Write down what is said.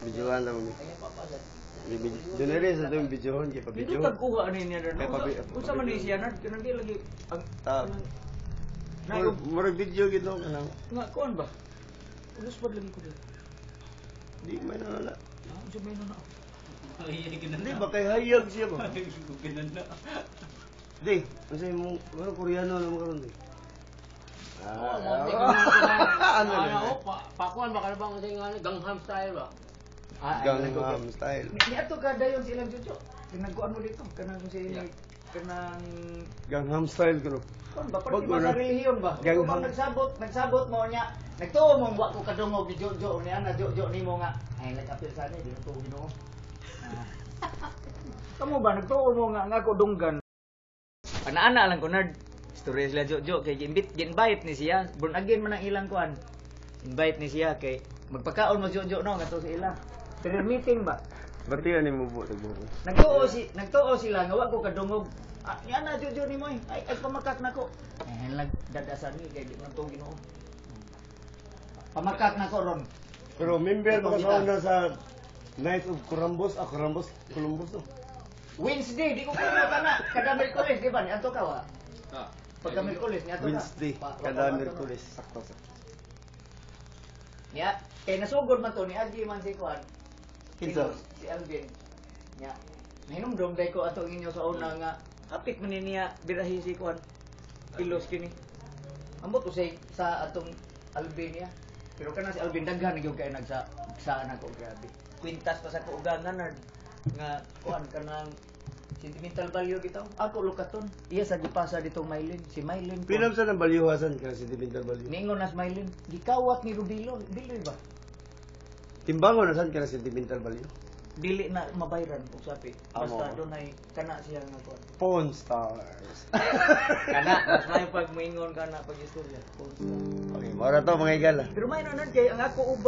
Videohan lang papalat. Doon na rin sa itong videohan, kaya Dito pa-videohan. tagkuha ni niya doon. Kaya pabi- Unsa- Unsa man ni siya nard kanang di lagi ang Ta. na Murag video gito ka nang. nga kuan ba? Ulos pa lagi ko dito. Di may nalala. Ah, unsa may na? Ay, yan yung Hindi ba kay hayag siya ba? Ay, yung kinanda. Di, kasi mo, ano koreano naman karon di. Oh, Ah, ano ano na? oh, pa pakuan ba kalabang sa nga Gangnam style ba? Ah, Gangnam style. Ni ato ka dayon silang jojo. Tinagkuan mo dito kanang si Yeah. kanang Gangnam style ko. Kon ba pati mo ba relihiyon ba? Gang- Kung bang nagsabot, nagsabot mo niya. Nagtuo mo wa ko kadungog ni Jojo ni ana Jojo nimo nga. Ay nagapil sa ni di na tuo Ginoo. Ah. Kamu ba nagtuo mo nga nga ko dunggan. Ana-ana lang ko nerd. Story sila Jojo kay gimbit ginbite ni siya. Born again man ang ilang kuan. Invite ni siya kay magpakaon mo Jojo no ngadto sa ila. Prayer meeting ba? Bati ani mo po tagbo. Nagtuo si nagtuo sila nga wa ko kadungog. Ah, yan na jojo ni mo. Ay ay pamakak nako. Eh lag dadasan ni kay di man to Ginoo. Pamakak nako ron. Pero member ko kita. sa una sa Night of Columbus, ah Columbus, Columbus to. Wednesday di ko kalimutan na kada Miyerkules di ba ni ato ka wa? Ah. Pagka Miyerkules ni ato ka. Wednesday, Pa- kada Miyerkules. Sakto sakto. Ya, kay nasugod man to ni Agi man si Kuan. Kinsa? Si Alvin. Ya. Hinumdum day ko ato inyo sa una nga hapit man ni niya birahi si Kuan. Ilos kini. Ambot usay sa atong Alvin niya. Pero kana si Alvin daghan gyud kay nagsa sa nako grabe. Kwintas pa sa kaugangan nard nga kuan kanang sentimental value bitaw. Ako lukaton. Iya sa gipasa ditong Mylin, si Mylin. Pinam sa nang baliwasan ka sentimental value. Ningon nas Mylin, gikawat ni Rubilo, Biloy ba? Timbangon na saan ka na sentimental value? dili na mabayran og sapi. Amo. Basta doon ay kana siya nga kuan. Pawn Stars. Kana mas may pag moingon kana pag istorya. okay, mara to mga igala. Pero may nanan kay ang ako uban